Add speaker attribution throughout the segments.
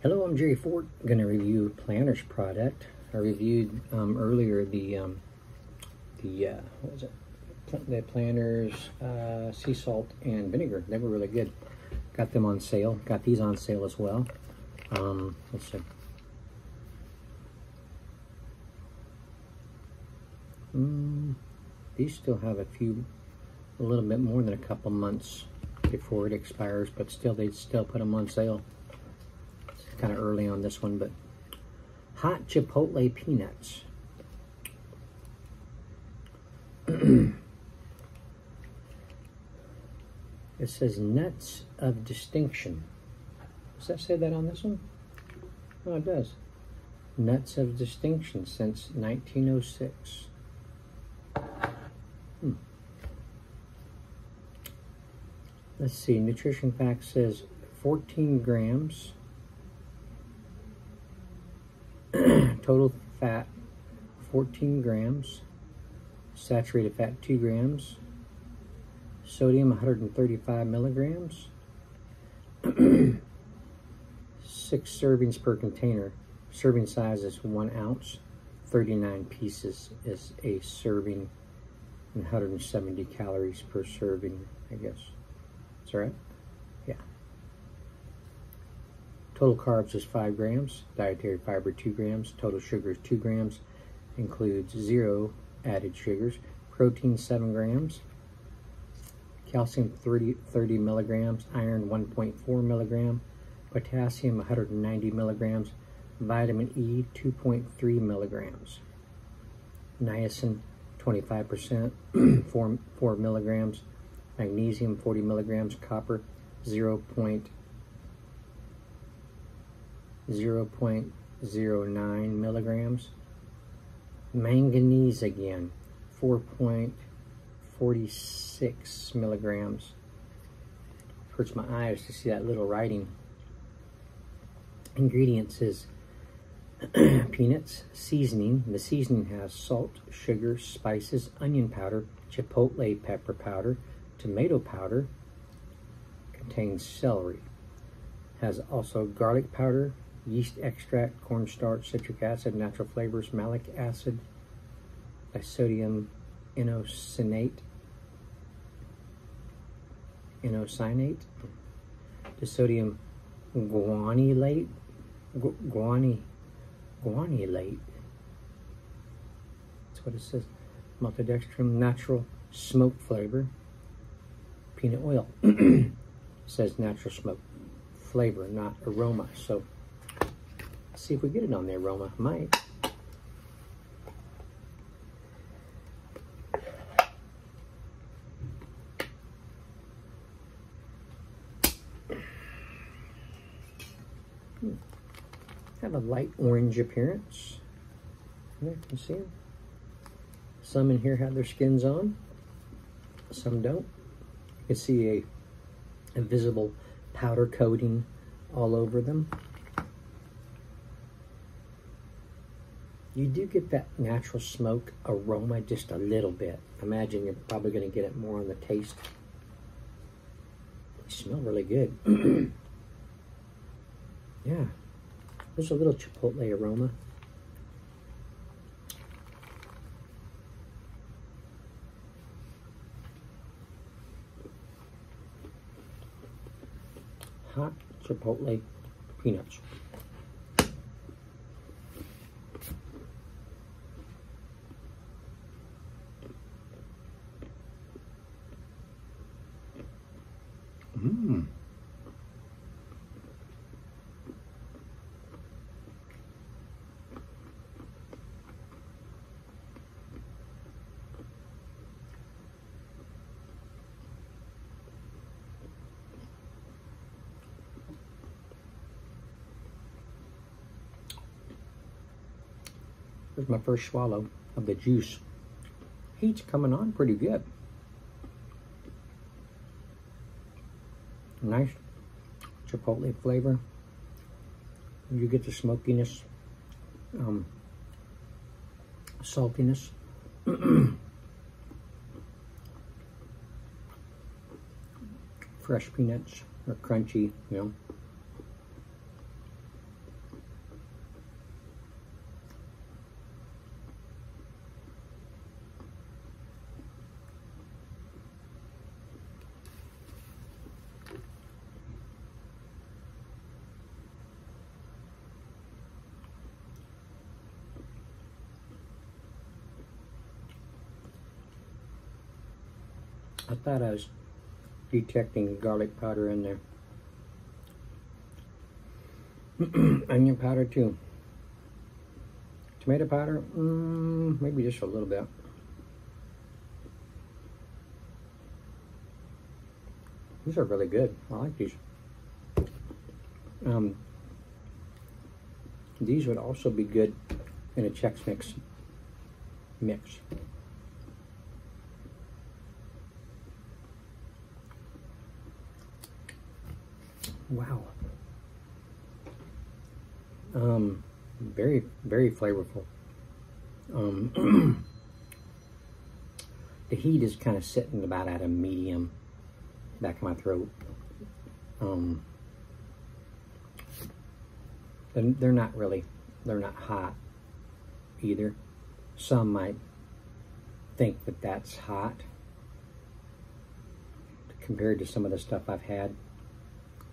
Speaker 1: Hello, I'm Jerry Fort. I'm going to review Planters product. I reviewed um, earlier the um, the uh, what was it? The Planters uh, sea salt and vinegar. They were really good. Got them on sale. Got these on sale as well. Um, let's see. Mm, these still have a few, a little bit more than a couple months before it expires, but still, they'd still put them on sale kind of early on this one, but hot chipotle peanuts. it says nuts of distinction. Does that say that on this one? Oh, it does. Nuts of distinction since 1906. Hmm. Let's see, nutrition facts says 14 grams total fat 14 grams, saturated fat 2 grams, sodium 135 milligrams, 6 servings per container. Serving size is 1 ounce, 39 pieces is a serving, and 170 calories per serving, I guess. Is that right? Yeah. Total carbs is 5 grams, dietary fiber 2 grams, total sugar is 2 grams, includes zero added sugars, protein 7 grams, calcium 30, 30 milligrams, iron 1.4 milligram, potassium 190 milligrams, vitamin E 2.3 milligrams, niacin 25%, 4, 4 milligrams, magnesium 40 milligrams, copper 0. 0.09 milligrams. Manganese again, 4.46 milligrams. Hurts my eyes to see that little writing. Ingredients is peanuts, seasoning. The seasoning has salt, sugar, spices, onion powder, chipotle pepper powder, tomato powder, contains celery. Has also garlic powder, yeast extract, cornstarch, citric acid, natural flavors, malic acid, disodium inosinate, inosinate, disodium guanylate, gu guany, guanylate. That's what it says. Maltodextrin, natural smoke flavor, peanut oil. says natural smoke flavor, not aroma. So see if we get it on there, Roma. Might. Hmm. Have a light orange appearance. There, you can see them. Some in here have their skins on. Some don't. You can see a, a visible powder coating all over them. You do get that natural smoke aroma just a little bit. Imagine you're probably going to get it more on the taste. They smell really good. yeah. There's a little chipotle aroma. Hot chipotle peanuts. Mmm. Here's my first swallow of the juice. Heat's coming on pretty good. Nice chipotle flavor. You get the smokiness, um, saltiness. Fresh peanuts are crunchy, you know. I thought I was detecting garlic powder in there. Onion powder too. Tomato powder, mm, maybe just a little bit. These are really good. I like these. Um, these would also be good in a Chex Mix mix. Wow. Um, very, very flavorful. Um, the heat is kind of sitting about at a medium back of my throat. Um, they're, they're not really, they're not hot either. Some might think that that's hot compared to some of the stuff I've had.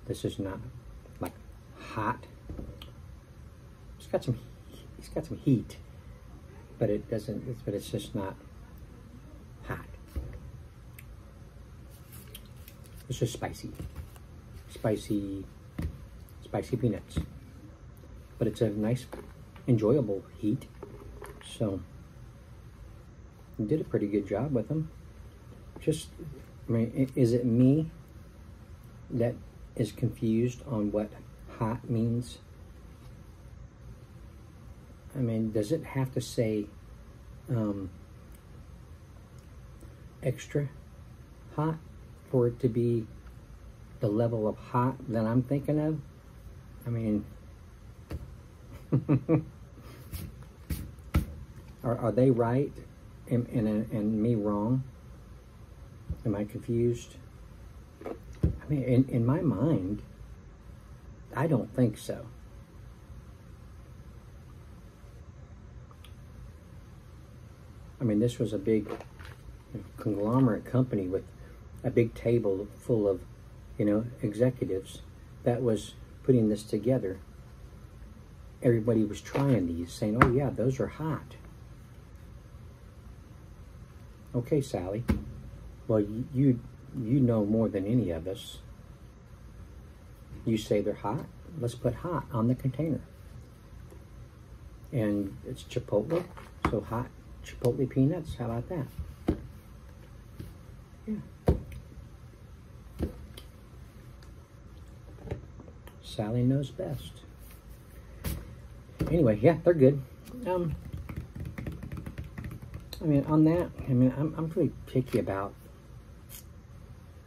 Speaker 1: This is not like hot. It's got some, it's got some heat, but it doesn't. It's, but it's just not hot. It's just spicy, spicy, spicy peanuts. But it's a nice, enjoyable heat. So, did a pretty good job with them. Just, I mean, is it me that is confused on what hot means? I mean, does it have to say um, extra hot for it to be the level of hot that I'm thinking of? I mean, are, are they right and, and, and me wrong? Am I confused? I mean, in, in my mind, I don't think so. I mean, this was a big conglomerate company with a big table full of, you know, executives that was putting this together. Everybody was trying these, saying, oh, yeah, those are hot. Okay, Sally. Well, you you know more than any of us. You say they're hot. Let's put hot on the container. And it's Chipotle, so hot Chipotle peanuts. How about that? Yeah. Sally knows best. Anyway, yeah, they're good. Um, I mean, on that, I mean, I'm, I'm pretty picky about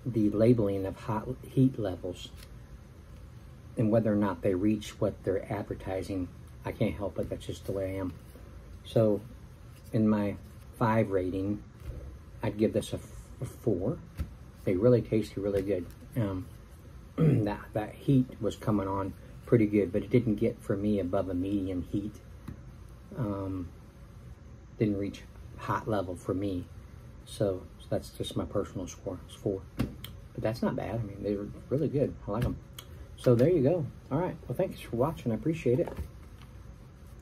Speaker 1: the labeling of hot heat levels and whether or not they reach what they're advertising. I can't help it. That's just the way I am. So, in my five rating, I'd give this a, a four. They really tasted really good. Um, that that heat was coming on pretty good, but it didn't get for me above a medium heat. Um, didn't reach hot level for me. So, so that's just my personal score. It's four. But that's not bad. I mean, they were really good. I like them. So there you go. All right. Well, thanks for watching. I appreciate it.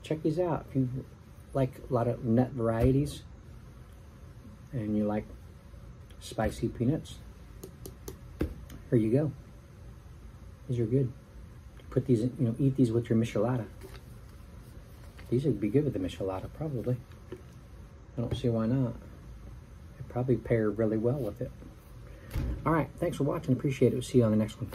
Speaker 1: Check these out. If you like a lot of nut varieties and you like spicy peanuts, here you go. These are good. Put these, you know, eat these with your michelada. These would be good with the michelada, probably. I don't see why not. It probably pair really well with it. All right. Thanks for watching. Appreciate it. We'll see you on the next one.